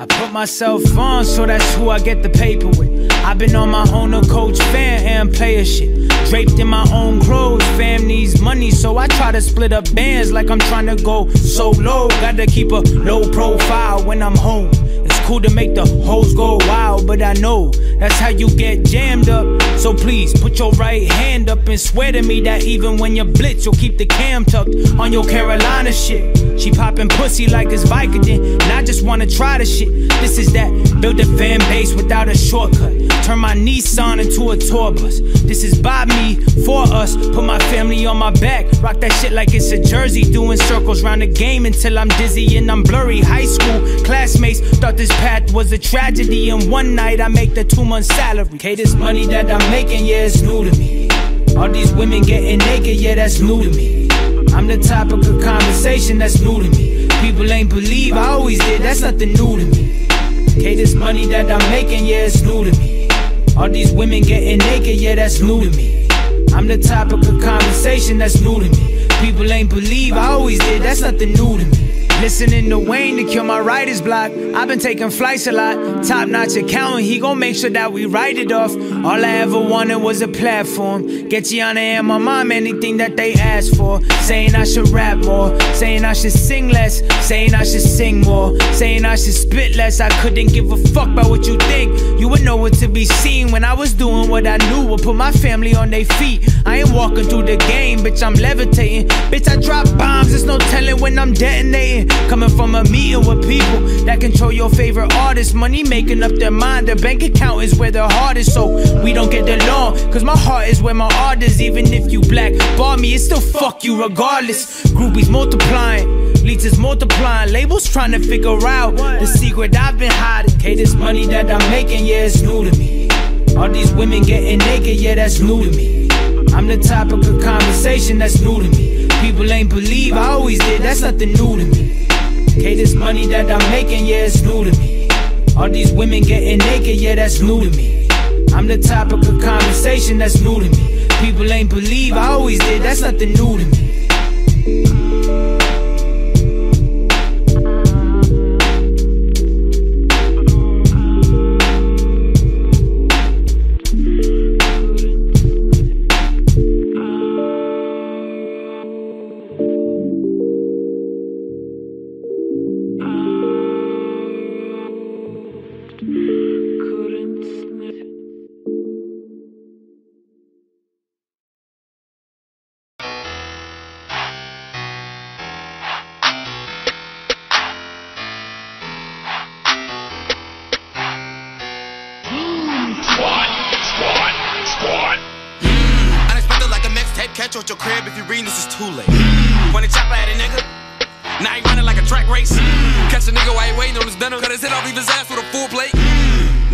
I put myself on, so that's who I get the paper with. I've been on my own, a coach fan and player shit. Draped in my own clothes, fam try to split up bands like I'm trying to go so low. Gotta keep a low profile when I'm home. Cool to make the hoes go wild, but I know that's how you get jammed up. So please put your right hand up and swear to me that even when you blitz, you'll keep the cam tucked on your Carolina shit. She popping pussy like it's Vicodin, and I just wanna try the shit. This is that build a fan base without a shortcut. Turn my Nissan into a tour bus. This is by me, for us. Put my family on my back. Rock that shit like it's a jersey. Doing circles round the game until I'm dizzy and I'm blurry. High school classmates thought this path was a tragedy. And one night I make the two month salary. Okay, this money that I'm making, yeah, it's new to me. All these women getting naked, yeah, that's new to me. I'm the topic of conversation, that's new to me. People ain't believe I always did, that's nothing new to me. Okay, this money that I'm making, yeah, it's new to me. All these women getting naked, yeah, that's new to me. I'm the topic of conversation, that's new to me. People ain't believe I always did, that's nothing new to me. Listening to Wayne to kill my writer's block. I've been taking flights a lot. Top notch accountant, he gon' make sure that we write it off. All I ever wanted was a platform. Get Gianna and my mom anything that they ask for. Saying I should rap more. Saying I should sing less. Saying I should sing more. Saying I should spit less. I couldn't give a fuck about what you think. You would know what to be seen when I was doing what I knew would put my family on their feet. I ain't walking through the game, bitch, I'm levitating. Bitch, I drop bombs, there's no telling when I'm detonating. Coming from a meeting with people that control your favorite artist. Money making up their mind, their bank account is where their heart is. So we don't get along, cause my heart is where my art is. Even if you black bar me, it still fuck you regardless. Groupies multiplying, leads is multiplying. Labels trying to figure out the secret I've been hiding. Okay, this money that I'm making, yeah, it's new to me. All these women getting naked, yeah, that's new to me. I'm the topic of conversation, that's new to me. People ain't believe I always did, that's nothing new to me. Okay, this money that I'm making, yeah, it's new to me. All these women getting naked, yeah, that's new to me. I'm the topic of conversation, that's new to me. People ain't believe I always did, that's nothing new to me. Catch you at your crib if you reading this is too late. When the chopper at a nigga, now he running like a track race. Catch a nigga while he waiting on his dinner, cut his head off, leave his ass with a full plate.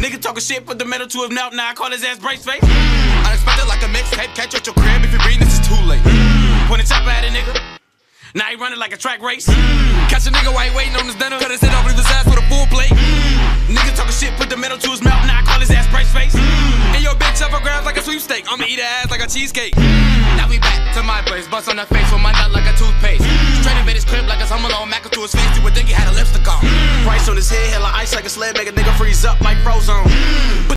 Nigga talking shit, put the metal to his mouth, now I call his ass brace face. Unexpected like a mixtape, catch you at your crib if you reading this is too late. When the chopper at a nigga, now he running like a track race. Catch a nigga while he waiting on his dinner, cut his head off, leave his ass with a full plate. Nigga talking shit, put the metal to his mouth, now I call his ass brace face. And your bitch up for grabs like a sweepstake, I'ma eat her ass like a cheesecake. Place, bust on her face with my nut like a toothpaste. Straight up at his crib like a home alone, Mac to his face, you would think he had a lipstick on. Price on his head, hella ice like a sled, make a nigga freeze up like Frozone.